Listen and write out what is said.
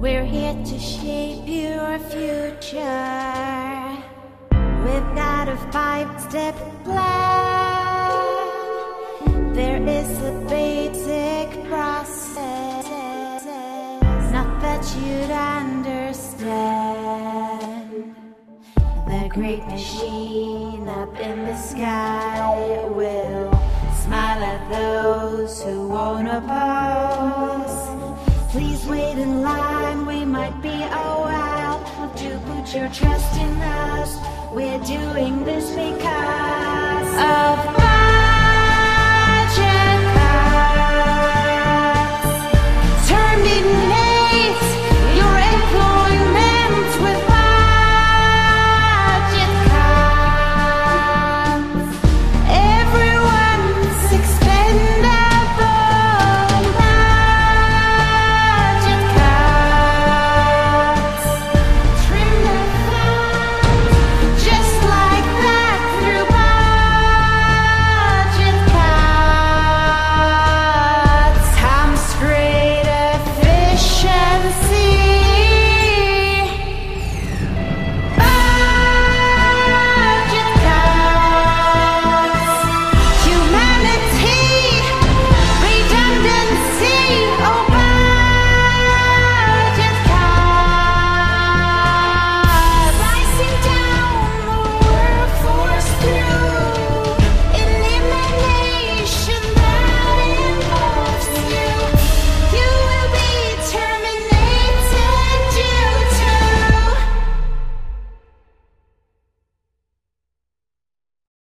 We're here to shape your future. We've got a five step plan. There is a basic process. Not that you'd understand. The great machine up in the sky will smile at those who won't oppose. Please wait in line, we might be oh a while. Do put your trust in us. We're doing this because